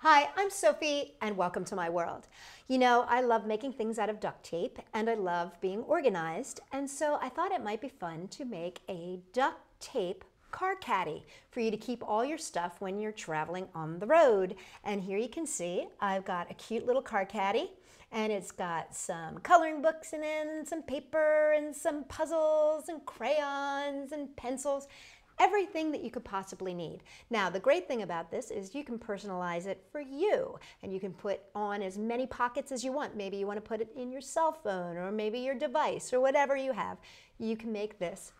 Hi, I'm Sophie and welcome to my world. You know, I love making things out of duct tape and I love being organized and so I thought it might be fun to make a duct tape car caddy for you to keep all your stuff when you're traveling on the road. And here you can see I've got a cute little car caddy and it's got some coloring books in it and some paper and some puzzles and crayons and pencils everything that you could possibly need. Now, the great thing about this is you can personalize it for you and you can put on as many pockets as you want. Maybe you want to put it in your cell phone or maybe your device or whatever you have. You can make this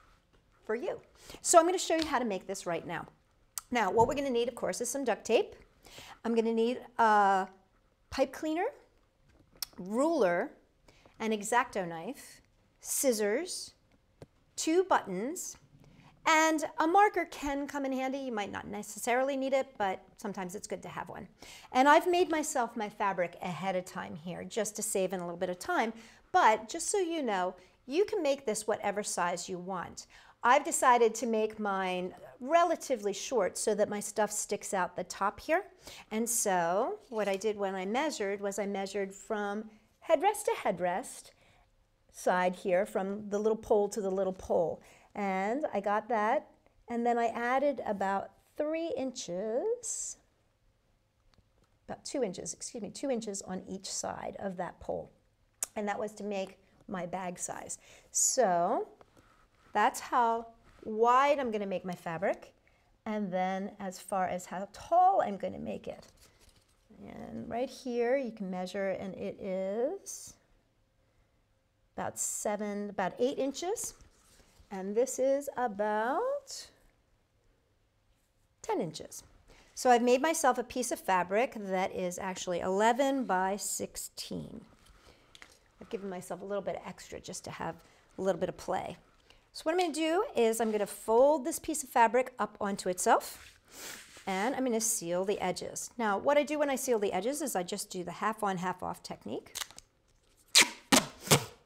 for you. So I'm going to show you how to make this right now. Now, what we're going to need, of course, is some duct tape. I'm going to need a pipe cleaner, ruler, an X-Acto knife, scissors, two buttons, and a marker can come in handy. You might not necessarily need it, but sometimes it's good to have one. And I've made myself my fabric ahead of time here just to save in a little bit of time. But just so you know, you can make this whatever size you want. I've decided to make mine relatively short so that my stuff sticks out the top here. And so what I did when I measured was I measured from headrest to headrest side here from the little pole to the little pole. And I got that. And then I added about three inches, about two inches, excuse me, two inches on each side of that pole. And that was to make my bag size. So that's how wide I'm going to make my fabric. And then as far as how tall I'm going to make it. And right here you can measure and it is about seven, about eight inches. And this is about 10 inches. So I've made myself a piece of fabric that is actually 11 by 16. I've given myself a little bit extra just to have a little bit of play. So what I'm going to do is I'm going to fold this piece of fabric up onto itself and I'm going to seal the edges. Now what I do when I seal the edges is I just do the half on half off technique.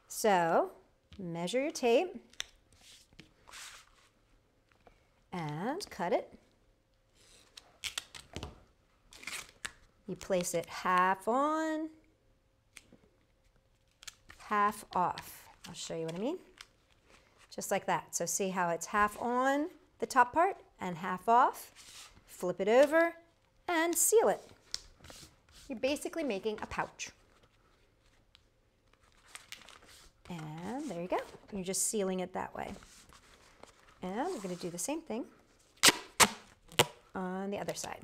So measure your tape and cut it. You place it half on, half off. I'll show you what I mean. Just like that. So see how it's half on the top part and half off. Flip it over and seal it. You're basically making a pouch. And there you go. You're just sealing it that way. And we're going to do the same thing on the other side.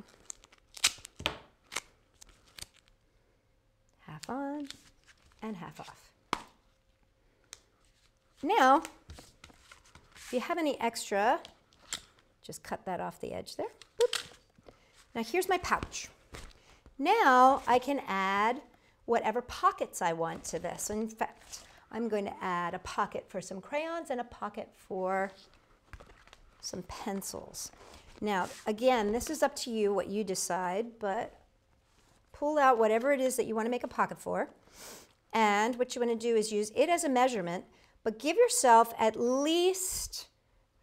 Half on and half off. Now, if you have any extra, just cut that off the edge there. Boop. Now here's my pouch. Now I can add whatever pockets I want to this. In fact, I'm going to add a pocket for some crayons and a pocket for some pencils. Now, again, this is up to you what you decide, but pull out whatever it is that you want to make a pocket for. And what you want to do is use it as a measurement, but give yourself at least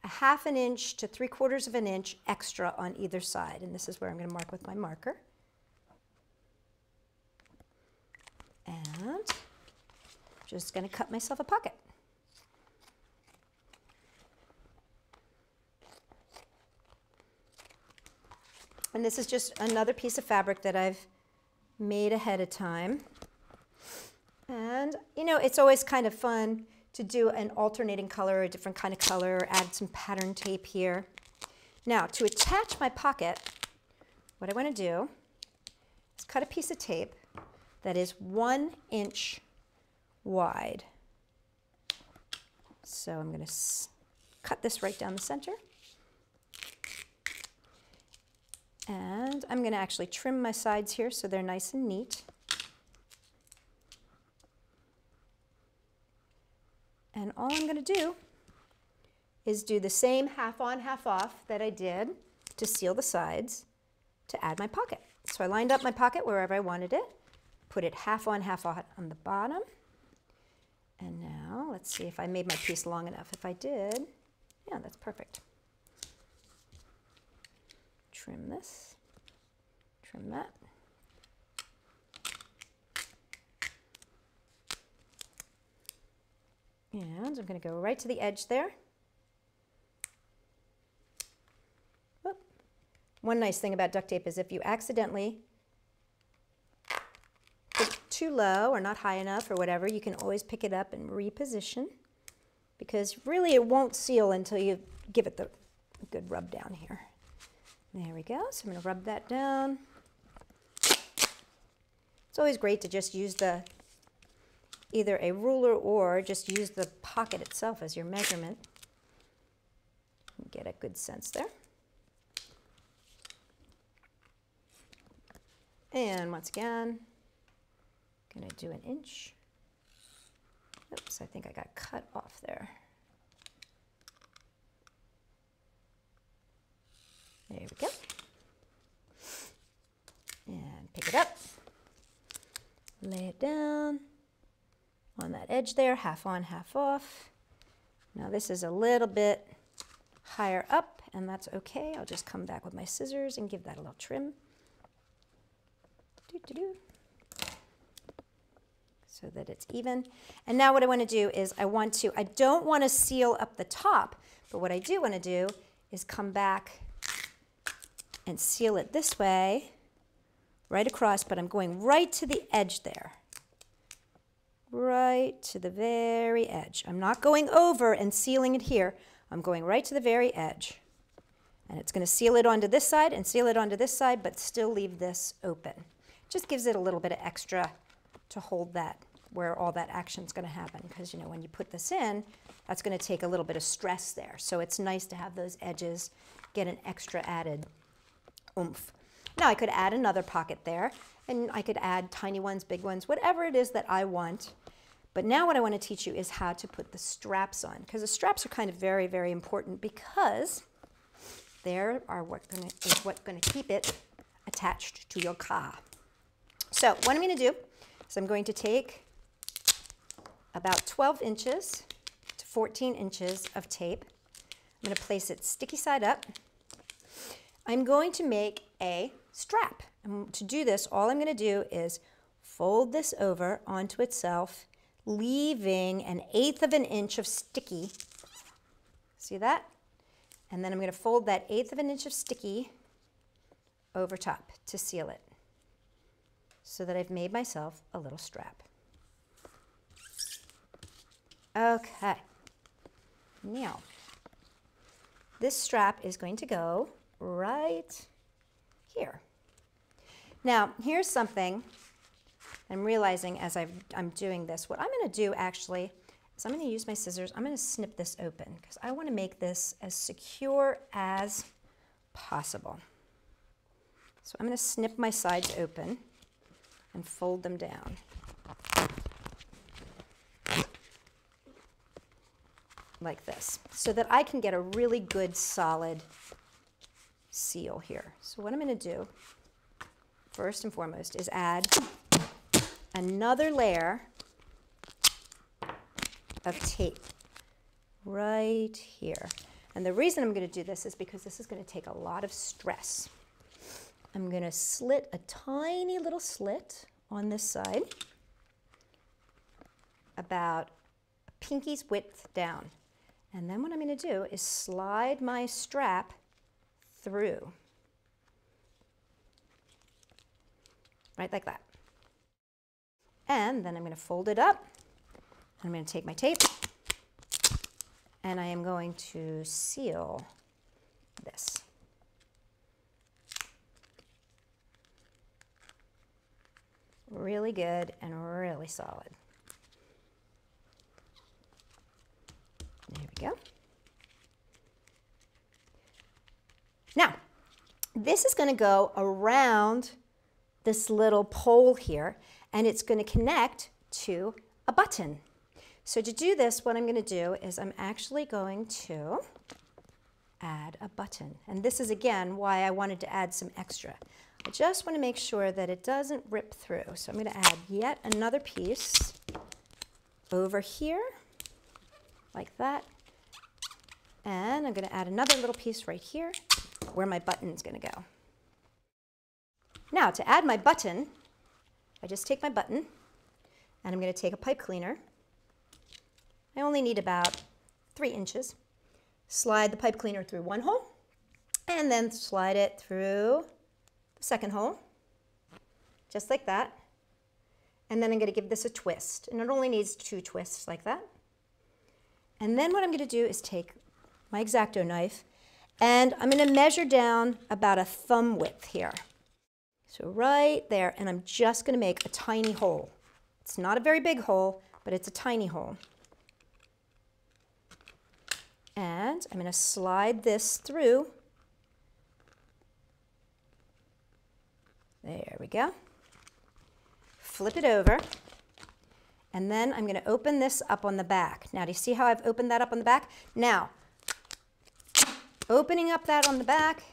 a half an inch to three quarters of an inch extra on either side. And this is where I'm going to mark with my marker. And just going to cut myself a pocket. And this is just another piece of fabric that I've made ahead of time. And, you know, it's always kind of fun to do an alternating color, a different kind of color, add some pattern tape here. Now, to attach my pocket, what I want to do is cut a piece of tape that is one inch wide. So I'm going to cut this right down the center. And I'm going to actually trim my sides here so they're nice and neat. And all I'm going to do is do the same half on, half off that I did to seal the sides to add my pocket. So I lined up my pocket wherever I wanted it, put it half on, half off on the bottom. And now let's see if I made my piece long enough. If I did, yeah, that's perfect trim this, trim that. And I'm going to go right to the edge there. Oop. One nice thing about duct tape is if you accidentally put too low or not high enough or whatever, you can always pick it up and reposition because really it won't seal until you give it the good rub down here. There we go. So I'm going to rub that down. It's always great to just use the either a ruler or just use the pocket itself as your measurement. Get a good sense there. And once again, gonna do an inch. Oops, I think I got cut off there. There we go. And pick it up, lay it down on that edge there, half on, half off. Now this is a little bit higher up and that's okay. I'll just come back with my scissors and give that a little trim. Doo -doo -doo. So that it's even. And now what I want to do is I want to, I don't want to seal up the top, but what I do want to do is come back and seal it this way, right across, but I'm going right to the edge there right to the very edge. I'm not going over and sealing it here. I'm going right to the very edge. And it's going to seal it onto this side and seal it onto this side, but still leave this open. Just gives it a little bit of extra to hold that where all that action is going to happen. Because, you know, when you put this in, that's going to take a little bit of stress there. So it's nice to have those edges get an extra added oomph. Now I could add another pocket there, and I could add tiny ones, big ones, whatever it is that I want. But now what I want to teach you is how to put the straps on, because the straps are kind of very, very important because there are what gonna, is what's going to keep it attached to your car. So what I'm going to do is I'm going to take about 12 inches to 14 inches of tape. I'm going to place it sticky side up. I'm going to make a strap. And to do this, all I'm going to do is fold this over onto itself leaving an eighth of an inch of sticky. See that? And then I'm going to fold that eighth of an inch of sticky over top to seal it so that I've made myself a little strap. Okay. Now, this strap is going to go right here. Now, here's something I'm realizing as i am doing this, what I'm going to do actually is I'm going to use my scissors. I'm going to snip this open because I want to make this as secure as possible. So I'm going to snip my sides open and fold them down. Like this, so that I can get a really good solid seal here. So what I'm going to do, first and foremost, is add another layer of tape right here. And the reason I'm going to do this is because this is going to take a lot of stress. I'm going to slit a tiny little slit on this side, about a pinky's width down. And then what I'm going to do is slide my strap through. Right like that. And then I'm going to fold it up. I'm going to take my tape and I am going to seal this. Really good and really solid. There we go. Now, this is going to go around this little pole here and it's going to connect to a button. So to do this, what I'm going to do is I'm actually going to add a button. And this is, again, why I wanted to add some extra. I just want to make sure that it doesn't rip through. So I'm going to add yet another piece over here, like that. And I'm going to add another little piece right here where my button is going to go. Now, to add my button, I just take my button and I'm going to take a pipe cleaner I only need about three inches. Slide the pipe cleaner through one hole and then slide it through the second hole, just like that. And then I'm going to give this a twist. And it only needs two twists like that. And then what I'm going to do is take my X-Acto knife and I'm going to measure down about a thumb width here. So right there, and I'm just going to make a tiny hole. It's not a very big hole, but it's a tiny hole. And I'm going to slide this through. There we go. Flip it over. And then I'm going to open this up on the back. Now, do you see how I've opened that up on the back? Now, opening up that on the back,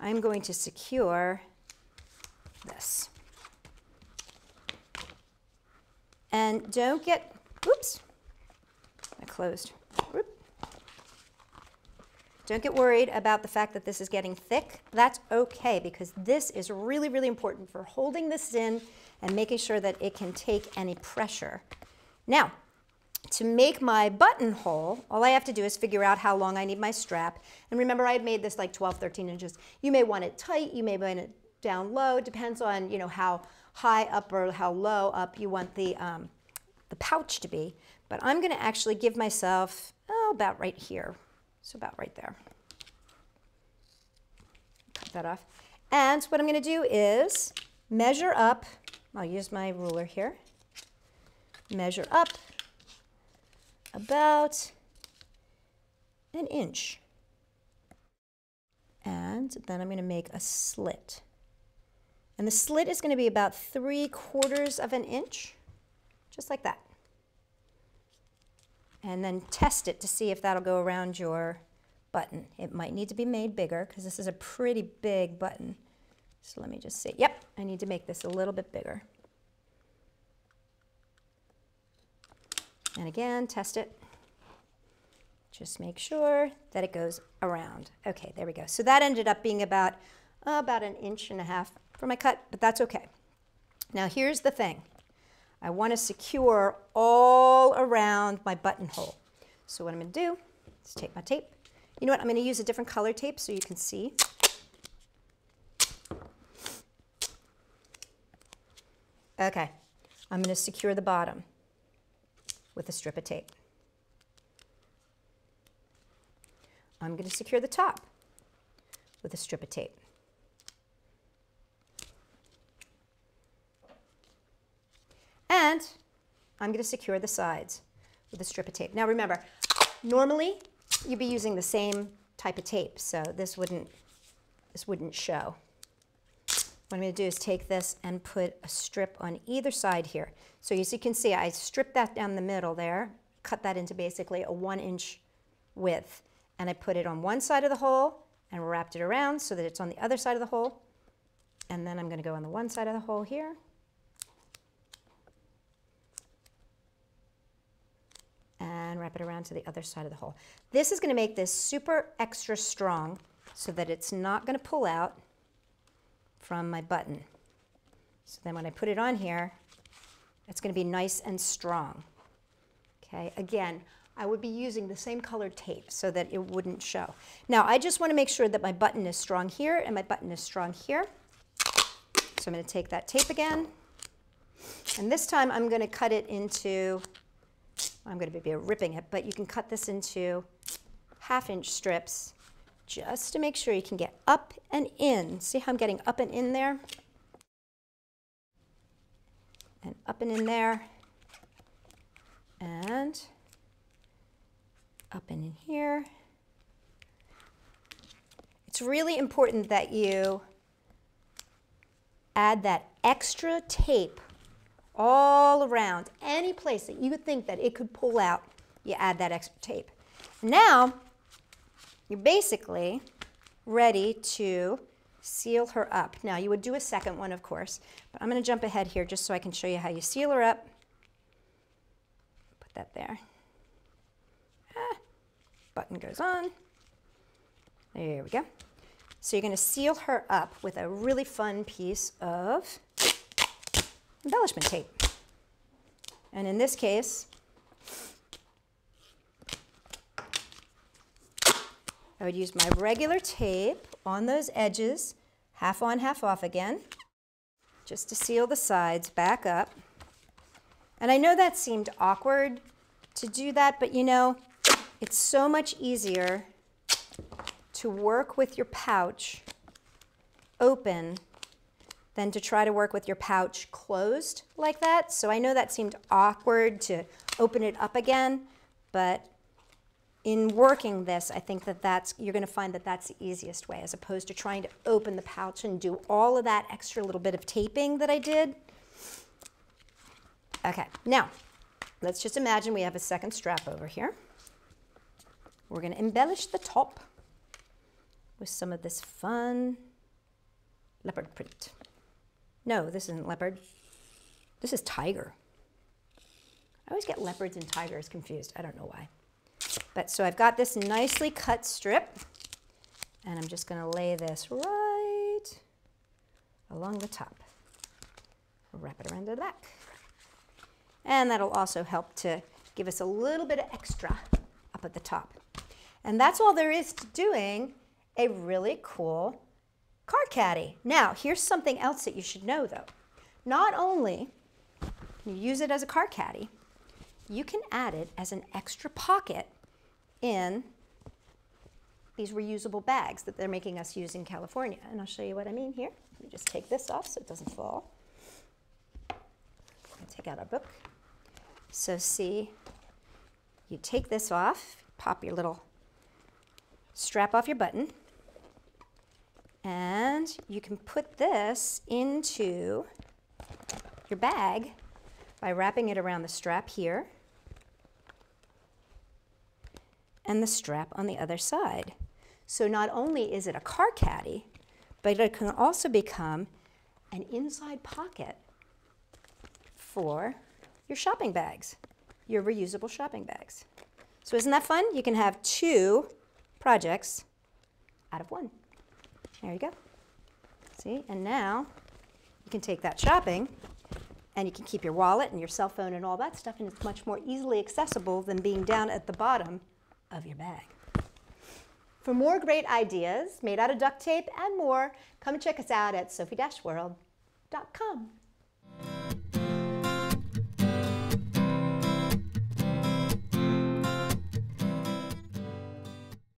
I'm going to secure this. And don't get, oops, I closed. Whoop. Don't get worried about the fact that this is getting thick. That's okay because this is really, really important for holding this in and making sure that it can take any pressure. Now, to make my buttonhole, all I have to do is figure out how long I need my strap. And remember, I had made this like 12, 13 inches. You may want it tight, you may want it down low. Depends on, you know, how high up or how low up you want the, um, the pouch to be. But I'm going to actually give myself, oh, about right here. So about right there. Cut that off. And what I'm going to do is measure up. I'll use my ruler here. Measure up about an inch. And then I'm going to make a slit. And the slit is going to be about three quarters of an inch, just like that and then test it to see if that'll go around your button. It might need to be made bigger because this is a pretty big button. So let me just see. Yep, I need to make this a little bit bigger. And again, test it. Just make sure that it goes around. Okay, there we go. So that ended up being about, uh, about an inch and a half for my cut, but that's okay. Now here's the thing. I want to secure all around my buttonhole. So what I'm going to do is take my tape. You know what? I'm going to use a different color tape so you can see. Okay, I'm going to secure the bottom with a strip of tape. I'm going to secure the top with a strip of tape. And I'm going to secure the sides with a strip of tape. Now remember, normally you'd be using the same type of tape, so this wouldn't, this wouldn't show. What I'm going to do is take this and put a strip on either side here. So as you can see, I stripped that down the middle there, cut that into basically a one inch width, and I put it on one side of the hole and wrapped it around so that it's on the other side of the hole. And then I'm going to go on the one side of the hole here and wrap it around to the other side of the hole. This is going to make this super extra strong so that it's not going to pull out from my button. So then when I put it on here, it's going to be nice and strong. Okay, again, I would be using the same colored tape so that it wouldn't show. Now, I just want to make sure that my button is strong here and my button is strong here. So I'm going to take that tape again. And this time I'm going to cut it into I'm going to be ripping it, but you can cut this into half inch strips just to make sure you can get up and in. See how I'm getting up and in there? And up and in there. And up and in here. It's really important that you add that extra tape all around, any place that you would think that it could pull out, you add that extra tape. Now, you're basically ready to seal her up. Now, you would do a second one, of course, but I'm going to jump ahead here just so I can show you how you seal her up. Put that there. Ah, button goes on. There we go. So you're going to seal her up with a really fun piece of embellishment tape. And in this case, I would use my regular tape on those edges, half on, half off again, just to seal the sides back up. And I know that seemed awkward to do that, but you know, it's so much easier to work with your pouch open than to try to work with your pouch closed like that. So I know that seemed awkward to open it up again, but in working this, I think that that's, you're going to find that that's the easiest way as opposed to trying to open the pouch and do all of that extra little bit of taping that I did. Okay, now let's just imagine we have a second strap over here. We're going to embellish the top with some of this fun leopard print. No, this isn't leopard. This is tiger. I always get leopards and tigers confused. I don't know why. But so I've got this nicely cut strip, and I'm just going to lay this right along the top. Wrap it around the back. And that'll also help to give us a little bit of extra up at the top. And that's all there is to doing a really cool car caddy. Now, here's something else that you should know though. Not only can you use it as a car caddy, you can add it as an extra pocket in these reusable bags that they're making us use in California. And I'll show you what I mean here. Let me just take this off so it doesn't fall. Take out our book. So see, you take this off, pop your little strap off your button, and you can put this into your bag by wrapping it around the strap here and the strap on the other side. So not only is it a car caddy, but it can also become an inside pocket for your shopping bags, your reusable shopping bags. So isn't that fun? You can have two projects out of one. There you go. See, and now you can take that shopping and you can keep your wallet and your cell phone and all that stuff and it's much more easily accessible than being down at the bottom of your bag. For more great ideas made out of duct tape and more, come check us out at sophie-world.com.